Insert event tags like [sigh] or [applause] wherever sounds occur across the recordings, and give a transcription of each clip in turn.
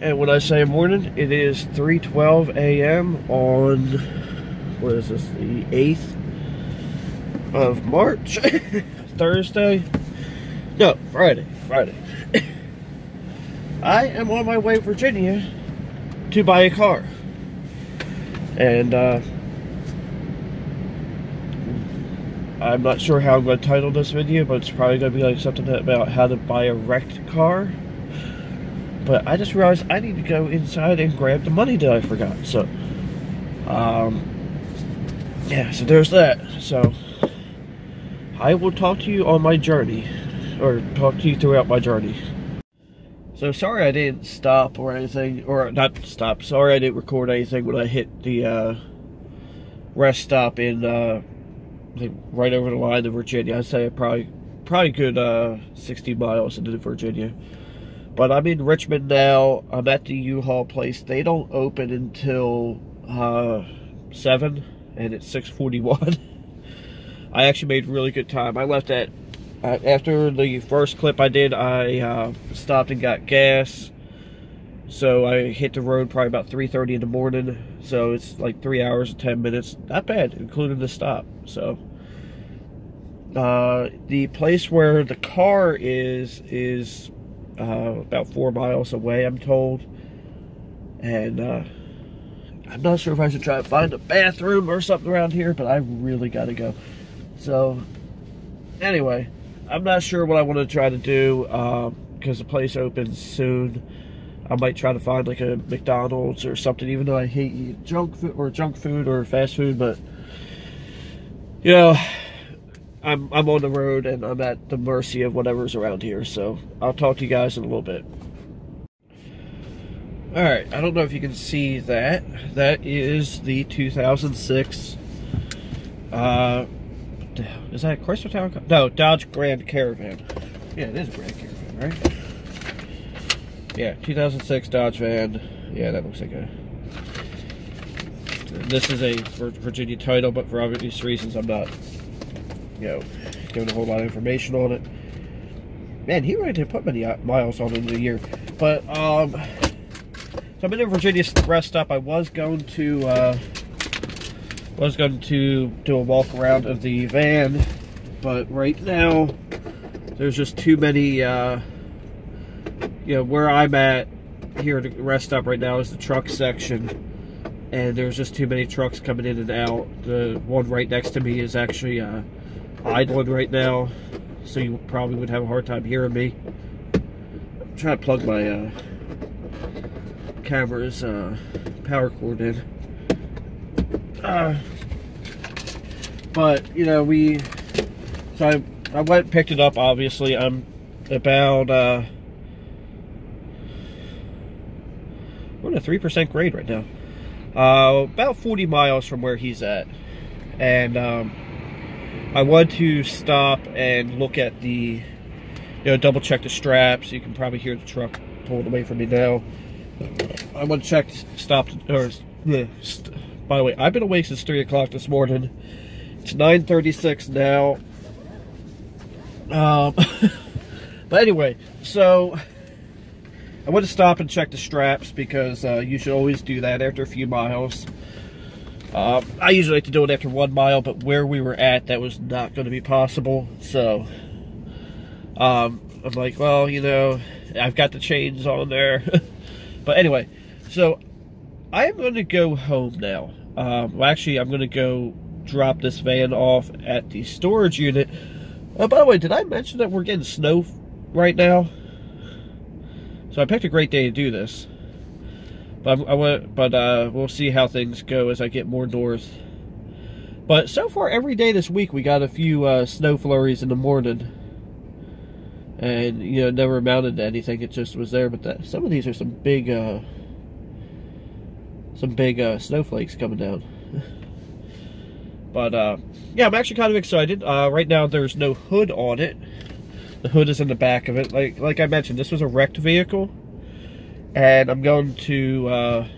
And when I say morning, it is 3.12 a.m. on, what is this, the 8th of March? [laughs] Thursday? No, Friday, Friday. [coughs] I am on my way to Virginia to buy a car. And, uh, I'm not sure how I'm going to title this video, but it's probably going to be like something about how to buy a wrecked car. But I just realized I need to go inside and grab the money that I forgot. So, um, yeah, so there's that. So, I will talk to you on my journey, or talk to you throughout my journey. So sorry I didn't stop or anything, or not stop, sorry I didn't record anything when I hit the uh, rest stop in, uh, right over the line to Virginia. I'd say probably, probably good uh, 60 miles into Virginia. But I'm in Richmond now. I'm at the U-Haul place. They don't open until uh, 7, and it's 641. [laughs] I actually made really good time. I left at, uh, after the first clip I did, I uh, stopped and got gas. So I hit the road probably about 3.30 in the morning. So it's like 3 hours and 10 minutes. Not bad, including the stop. So uh, the place where the car is, is uh, about four miles away, I'm told. And uh, I'm not sure if I should try to find a bathroom or something around here, but I really got to go. So, anyway, I'm not sure what I want to try to do because um, the place opens soon. I might try to find like a McDonald's or something, even though I hate junk food or junk food or fast food, but you know, I'm I'm on the road and I'm at the mercy of whatever's around here. So I'll talk to you guys in a little bit. All right, I don't know if you can see that. That is the 2006. Uh, is that Chrysler Town? No, Dodge Grand Caravan. Yeah, it is a Grand Caravan, right? Yeah, 2006 Dodge van. Yeah, that looks like a. This is a Virginia title, but for obvious reasons, I'm not you know, giving a whole lot of information on it. Man, he really didn't put many uh, miles on in a year. But, um, so I'm in a Virginia rest stop. I was going to, uh, was going to do a walk around of the van, but right now, there's just too many, uh, you know, where I'm at here at the rest stop right now is the truck section and there's just too many trucks coming in and out. The one right next to me is actually uh, idling right now, so you probably would have a hard time hearing me. I'm trying to plug my uh, camera's uh, power cord in. Uh, but, you know, we... So I, I went picked it up, obviously. I'm about... Uh, we're at a 3% grade right now. Uh, about 40 miles from where he's at. And, um, I want to stop and look at the, you know, double check the straps. You can probably hear the truck pulled away from me now. I want to check, stop, or, yeah, by the way, I've been awake since 3 o'clock this morning. It's 9.36 now. Um, [laughs] but anyway, so I want to stop and check the straps because uh, you should always do that after a few miles. Uh, I usually like to do it after one mile, but where we were at, that was not going to be possible. So, um, I'm like, well, you know, I've got the chains on there. [laughs] but anyway, so I am going to go home now. Um, well, actually, I'm going to go drop this van off at the storage unit. Oh, by the way, did I mention that we're getting snow right now? So I picked a great day to do this. But I went, but uh, we'll see how things go as I get more north. But so far, every day this week, we got a few uh, snow flurries in the morning. And, you know, never amounted to anything. It just was there. But that, some of these are some big, uh, some big uh, snowflakes coming down. [laughs] but, uh, yeah, I'm actually kind of excited. Uh, right now, there's no hood on it. The hood is in the back of it. Like, like I mentioned, this was a wrecked vehicle and I'm going to uh,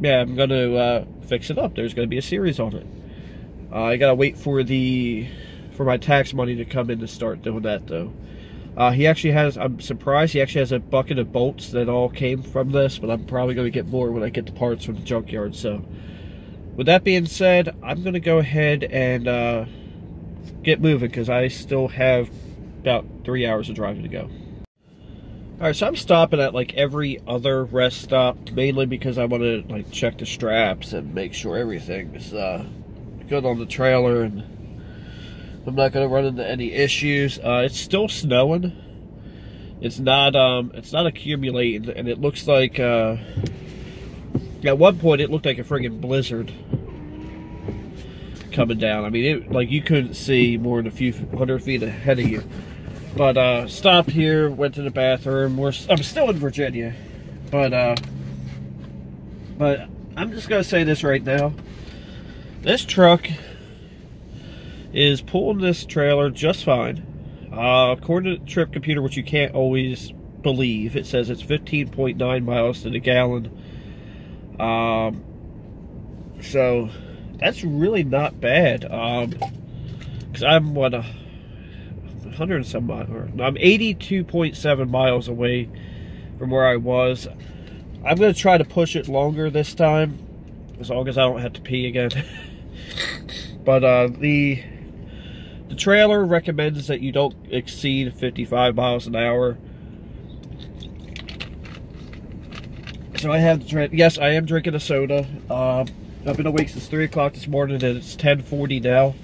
yeah I'm going to uh, fix it up there's going to be a series on it uh, I gotta wait for the for my tax money to come in to start doing that though Uh, he actually has, I'm surprised, he actually has a bucket of bolts that all came from this, but I'm probably going to get more when I get the parts from the junkyard. So, with that being said, I'm going to go ahead and uh, get moving because I still have about three hours of driving to go. Alright, so I'm stopping at like every other rest stop, mainly because I want to like check the straps and make sure everything is uh, good on the trailer and I'm not going to run into any issues. Uh, it's still snowing. It's not um, it's not accumulating, and it looks like uh, at one point it looked like a friggin' blizzard coming down. I mean, it like you couldn't see more than a few hundred feet ahead of you. But uh, stopped here, went to the bathroom. We're I'm still in Virginia, but uh, but I'm just gonna say this right now. This truck is pulling this trailer just fine. Uh, according to the trip computer, which you can't always believe, it says it's 15.9 miles to the gallon. Um, so that's really not bad. Um, cause I'm what a 100 and some miles. I'm 82.7 miles away from where I was. I'm gonna try to push it longer this time, as long as I don't have to pee again. [laughs] but uh, the the trailer recommends that you don't exceed 55 miles an hour. So I have, to yes, I am drinking a soda. Uh, I've been awake since 3 o'clock this morning and it's 10.40 now.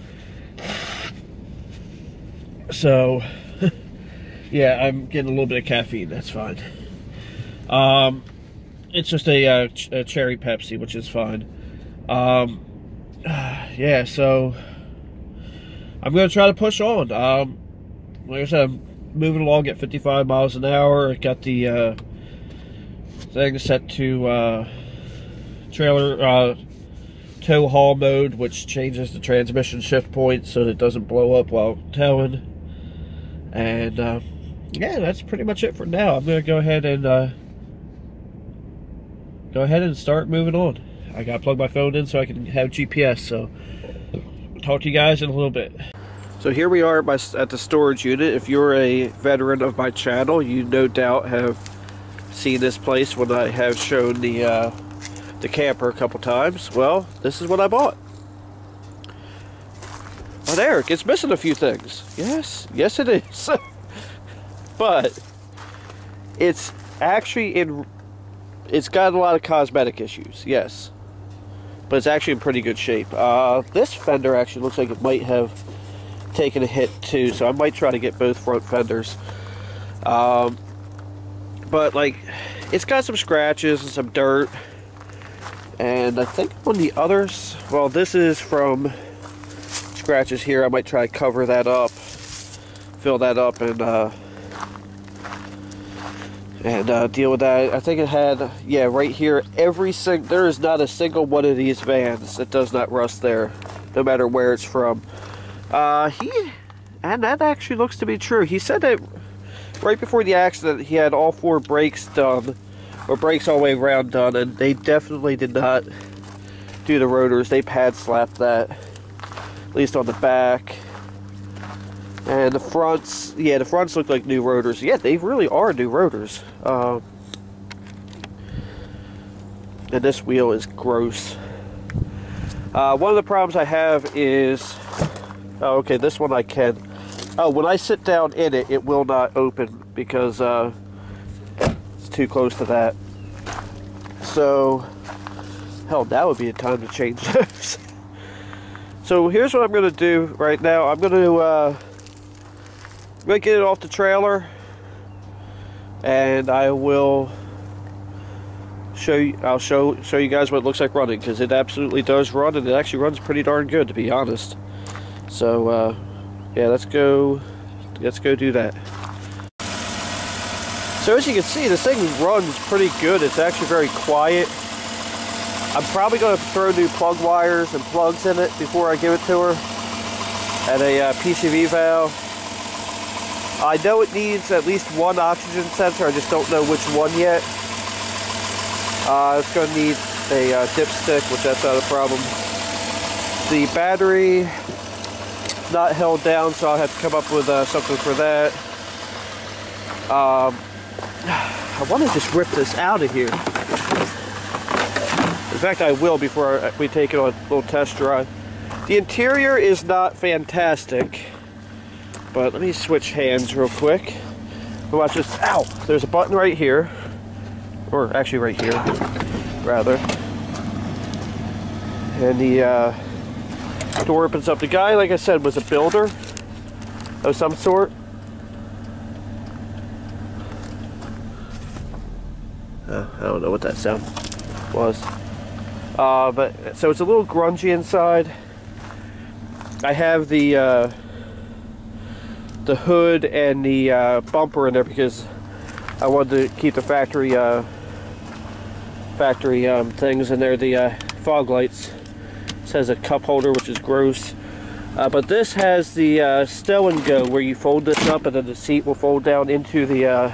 So, [laughs] yeah, I'm getting a little bit of caffeine. That's fine. Um, it's just a, uh, ch a cherry Pepsi, which is fine. Um, [sighs] yeah, so I'm going to try to push on. Um, like I said, I'm moving along at 55 miles an hour. I got the uh, thing set to uh, trailer uh, tow haul mode, which changes the transmission shift point so that it doesn't blow up while towing. And uh, yeah, that's pretty much it for now. I'm to go ahead and uh, go ahead and start moving on. I got to plug my phone in so I can have GPS. So talk to you guys in a little bit. So here we are at the storage unit. If you're a veteran of my channel, you no doubt have seen this place when I have shown the uh, the camper a couple times. Well, this is what I bought. But Eric, it's missing a few things. Yes, yes it is. [laughs] but it's actually in it's got a lot of cosmetic issues, yes but it's actually in pretty good shape. Uh, this fender actually looks like it might have taken a hit too, so I might try to get both front fenders. Um, but like, it's got some scratches and some dirt, and I think on the others, well, this is from scratches here. I might try to cover that up, fill that up, and uh, and uh, deal with that. I think it had, yeah, right here, every single, there is not a single one of these vans that does not rust there, no matter where it's from. Uh, he, and that actually looks to be true. He said that right before the accident, he had all four brakes done, or brakes all the way around done, and they definitely did not do the rotors. They pad slapped that, at least on the back. And the fronts, yeah, the fronts look like new rotors. Yeah, they really are new rotors. Uh, and this wheel is gross. Uh, one of the problems I have is, oh, okay, this one I can. Oh, when I sit down in it, it will not open because uh, it's too close to that. So, hell, that would be a time to change [laughs] those. So here's what I'm going to do right now. I'm going to uh, get it off the trailer and I will show you I'll show show you guys what it looks like running because it absolutely does run and it actually runs pretty darn good to be honest. So uh, yeah let's go let's go do that. So as you can see this thing runs pretty good. It's actually very quiet I'm probably going to throw new plug wires and plugs in it before I give it to her and a uh, PCV valve I know it needs at least one oxygen sensor, I just don't know which one yet. Uh, it's going to need a uh, dipstick, which that's not a problem. The battery not held down, so I'll have to come up with uh, something for that. Um, [sighs] I want to just rip this out of here. In fact, I will before we take it on a little test drive. The interior is not fantastic, but let me switch hands real quick. Watch this. Ow! There's a button right here, or actually right here, rather. And the uh, door opens up. The guy, like I said, was a builder of some sort. Uh, I don't know what that sound was. Uh, but so it's a little grungy inside. I have the uh, the hood and the uh, bumper in there because I wanted to keep the factory uh, factory um, things in there. The uh, fog lights it says a cup holder, which is gross. Uh, but this has the uh, stow and go where you fold this up and then the seat will fold down into the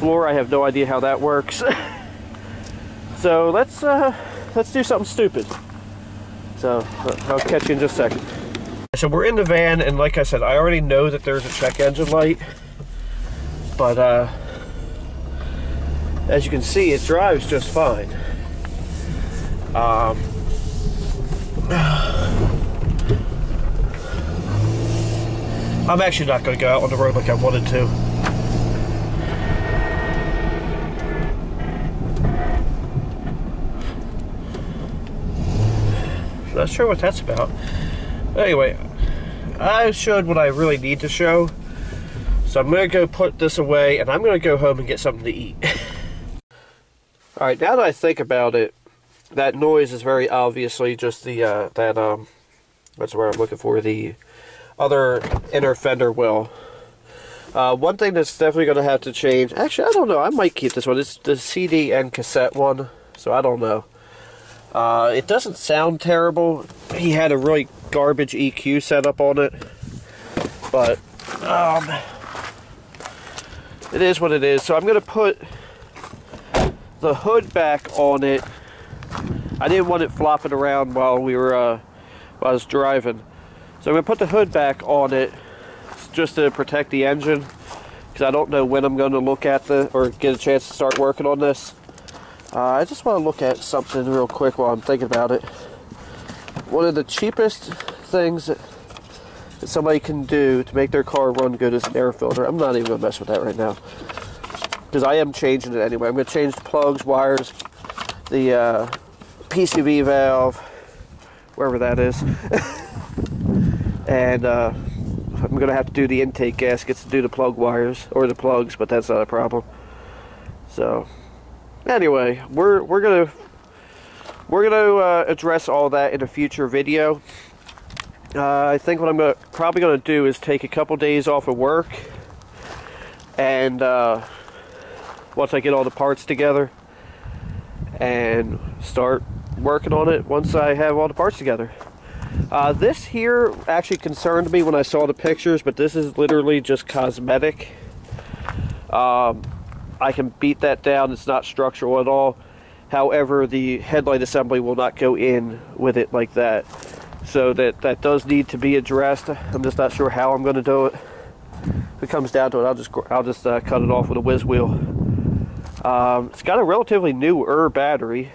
floor. I have no idea how that works. [laughs] so let's let's do something stupid. So I'll catch you in just a second. So we're in the van, and like I said, I already know that there's a check engine light, but uh, as you can see, it drives just fine. Um, [sighs] I'm actually not going to go out on the road like I wanted to. Not sure what that's about. Anyway, I showed what I really need to show. So I'm going to go put this away and I'm going to go home and get something to eat. [laughs] Alright, now that I think about it, that noise is very obviously just the, uh, that, um, that's where I'm looking for, the other inner fender well. Uh, one thing that's definitely going to have to change, actually I don't know, I might keep this one, it's the CD and cassette one, so I don't know. Uh, it doesn't sound terrible. He had a really garbage EQ setup on it. But, um, it is what it is. So I'm going to put the hood back on it. I didn't want it flopping around while we were, uh, while I was driving. So I'm going to put the hood back on it just to protect the engine. Because I don't know when I'm going to look at the, or get a chance to start working on this. Uh, I just want to look at something real quick while I'm thinking about it. One of the cheapest things that, somebody can do to make their car run good is an air filter. I'm not even going to mess with that right now. Because I am changing it anyway. I'm going to change the plugs, wires, the uh, PCV valve, wherever that is. [laughs] and uh, I'm going to have to do the intake gaskets to do the plug wires, or the plugs, but that's not a problem. So, anyway, we're we're gonna we're gonna uh, address all that in a future video. Uh, I think what I'm gonna, probably gonna do is take a couple days off of work, and uh, once I get all the parts together, and start working on it once I have all the parts together. Uh, this here actually concerned me when I saw the pictures, but this is literally just cosmetic. Um, I can beat that down. It's not structural at all. However, the headlight assembly will not go in with it like that. So that, that does need to be addressed. I'm just not sure how I'm going to do it. If it comes down to it, I'll just I'll just uh, cut it off with a whiz wheel. Um, it's got a relatively newer battery.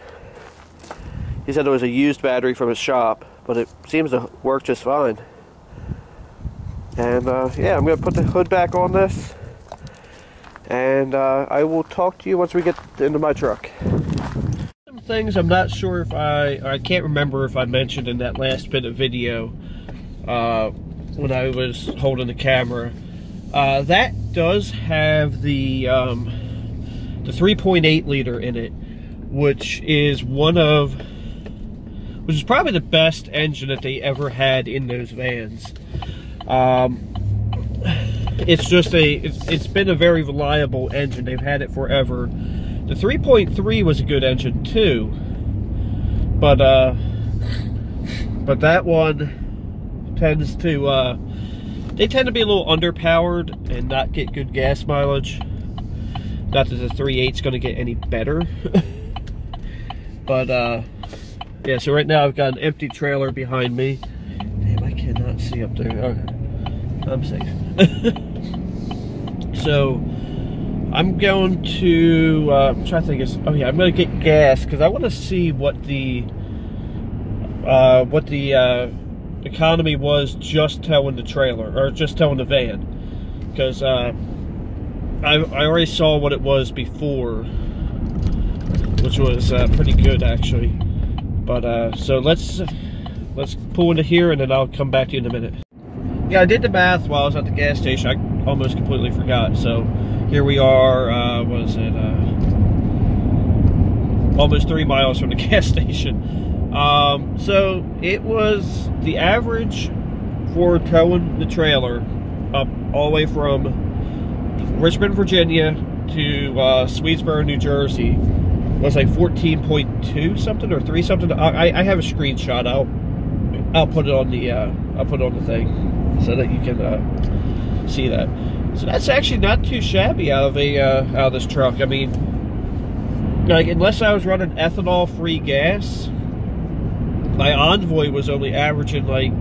He said it was a used battery from his shop, but it seems to work just fine. And uh, yeah, I'm going to put the hood back on this and uh, I will talk to you once we get into my truck. Some things I'm not sure if I, I can't remember if I mentioned in that last bit of video uh, when I was holding the camera. Uh, that does have the um, the 3.8 liter in it, which is one of, which is probably the best engine that they ever had in those vans. Um, it's just a it's, it's been a very reliable engine. They've had it forever. The 3.3 was a good engine too. But uh but that one tends to uh they tend to be a little underpowered and not get good gas mileage. Not that the 3.8 is going to get any better. [laughs] But uh yeah so right now I've got an empty trailer behind me. Damn I cannot see up there. Okay. I'm safe [laughs] So, I'm going to, uh, I'm trying to think, is, oh yeah, I'm going to get gas because I want to see what the, uh, what the uh, economy was just towing the trailer, or just towing the van. Because uh, I, I already saw what it was before, which was uh, pretty good actually. But, uh, so let's, let's pull into here and then I'll come back to you in a minute. Yeah, I did the math while I was at the gas station. I almost completely forgot. So here we are, uh, was it, uh, almost three miles from the [laughs] gas station. Um, so it was the average for towing the trailer up all the way from Richmond, Virginia to uh, Swedesboro, New Jersey was like 14.2 something or 3 something. I, I have a screenshot. I'll I'll put it on the uh, I'll put it on the thing so that you can uh, see that. So that's actually not too shabby out of a uh, out of this truck. I mean, like unless I was running ethanol-free gas, my Envoy was only averaging like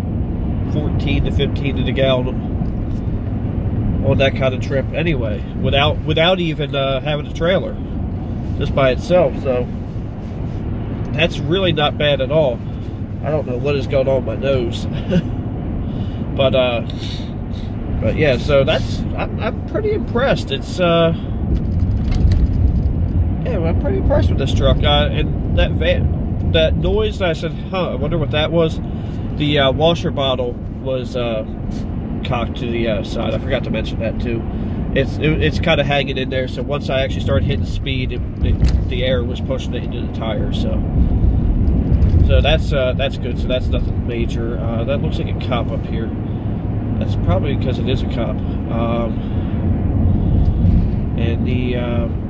14 to 15 to the gallon on that kind of trip anyway, without without even uh, having a trailer, just by itself. So that's really not bad at all. I don't know what is going on with my nose, [laughs] but uh but yeah, so that's I'm, I'm pretty impressed. It's uh, yeah, I'm pretty impressed with this truck. Uh, and that van, that noise. I said, huh, I wonder what that was. The uh, washer bottle was uh, cocked to the uh, side. I forgot to mention that too. It's it, it's kind of hanging in there. So once I actually started hitting speed, it, it, the air was pushing it into the tire. So. So that's uh, that's good. So that's nothing major. Uh, that looks like a cop up here. That's probably because it is a cop. Um, and the um,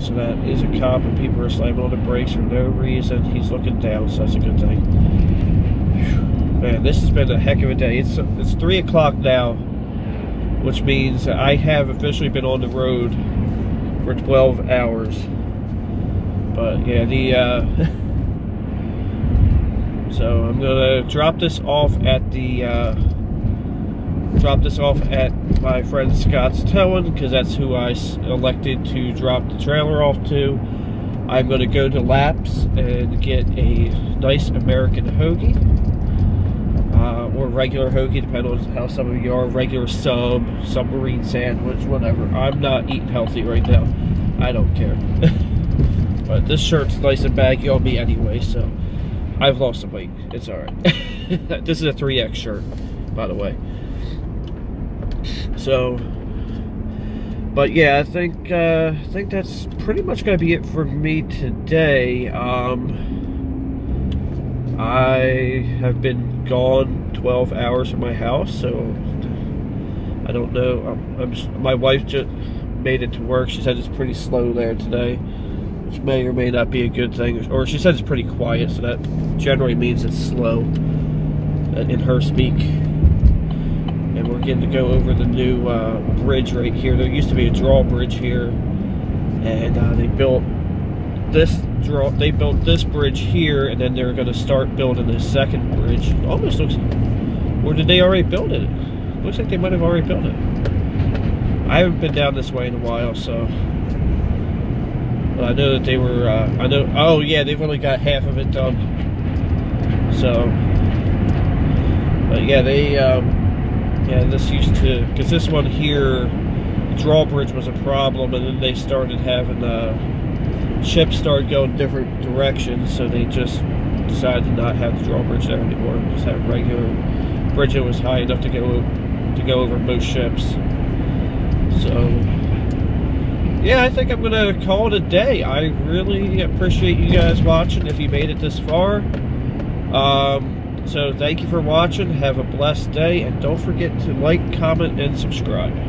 so that is a cop, and people are slamming on the brakes for no reason. He's looking down, so that's a good thing. Man, this has been a heck of a day. It's it's three o'clock now, which means I have officially been on the road for 12 hours. But yeah, the. Uh, [laughs] So I'm gonna drop this off at the uh, drop this off at my friend Scott's Towing because that's who I elected to drop the trailer off to. I'm gonna go to Laps and get a nice American hoagie. Uh, or regular hoagie, depending on how some of you are. Regular sub, submarine sandwich, whatever. I'm not eating healthy right now. I don't care. [laughs] but this shirt's nice and baggy on me anyway, so I've lost some weight. It's all right. [laughs] this is a 3X shirt, by the way. So, but yeah, I think uh, I think that's pretty much gonna be it for me today. Um, I have been gone 12 hours from my house, so I don't know. I'm, I'm, my wife just made it to work. She said it's pretty slow there today which may or may not be a good thing. Or she said it's pretty quiet, so that generally means it's slow uh, in her speak. And we're getting to go over the new uh, bridge right here. There used to be a drawbridge here, and uh, they built this draw. They built this bridge here, and then they're going to start building the second bridge. Almost looks, or did they already build it? Looks like they might have already built it. I haven't been down this way in a while, so I know that they were, uh, I know, oh yeah, they've only got half of it done. So, but yeah, they, um, yeah, this used to, because this one here, drawbridge was a problem, and then they started having, uh, ships start going different directions, so they just decided to not have the drawbridge there anymore, just have regular bridge that was high enough to go, to go over most ships. So, yeah, I think I'm going to call it a day. I really appreciate you guys watching if you made it this far. Um, so thank you for watching. Have a blessed day. And don't forget to like, comment, and subscribe.